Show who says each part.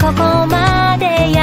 Speaker 1: ここまで